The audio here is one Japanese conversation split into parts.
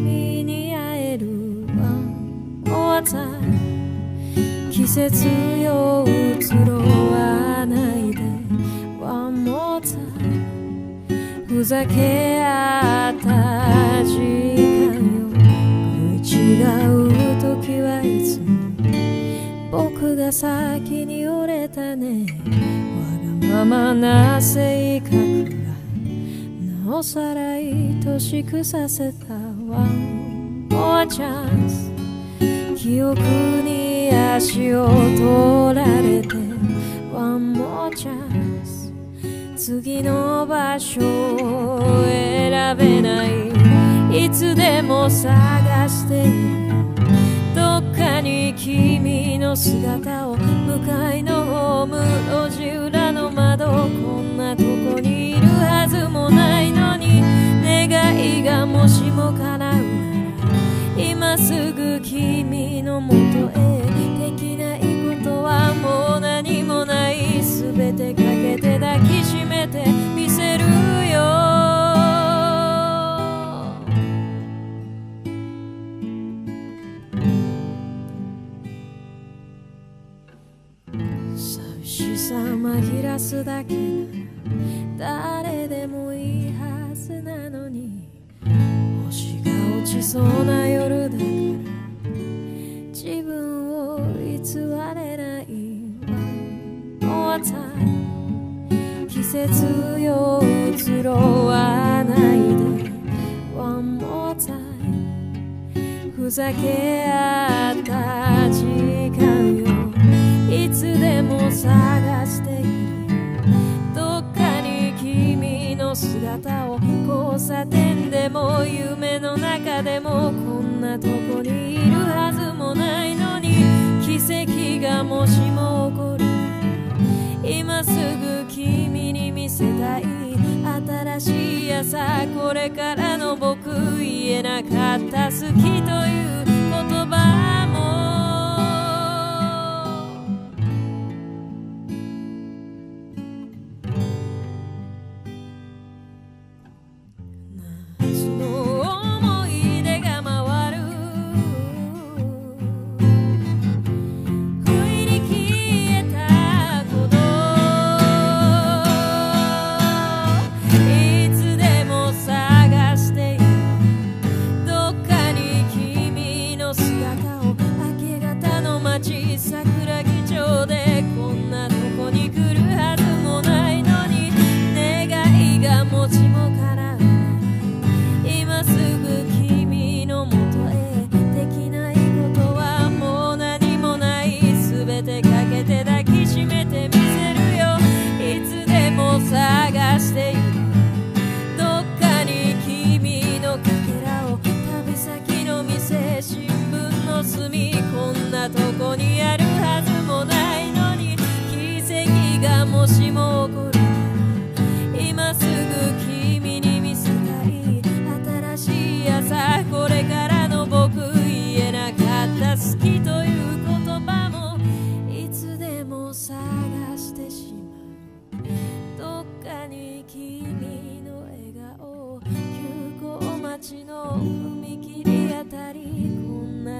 君に会えるわ。More time 季節よ移ろわないで One more time ふざけ合った時間よ食い違う時はいつ。も僕が先に折れたね。わがままな性格がなおさら愛しくさせた。One more chance 記憶に足を取られて One more chance 次の場所を選べない。いつでも探しているどっかに君の姿を。向かいのホーム路地裏の窓こんなとこにいるはずもない。もしも叶うなら今すぐ君のもとへできないことはもう何もない全てかけて抱きしめてみせるよ。寂しさ紛らすだけなら誰でもいいはずなのに。が落ちそうな夜だから自分を偽れないわ More time 季節よ移ろわないで。One more time ふざけ合った時間よいつでも探している。どっかに君の姿を差点でも夢の中でもこんなとこにいるはずもないのに奇跡がもしも起こる。今すぐ君に見せたい新しい朝これからの僕言えなかった好きというこんなとこにあるはずもない。のに奇跡がもしも起こる今すぐ君に見せたい新しい朝これからの僕言えなかった好きという言葉もいつでも探してしまう。どっかに君の笑顔急行待ちの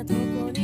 なこに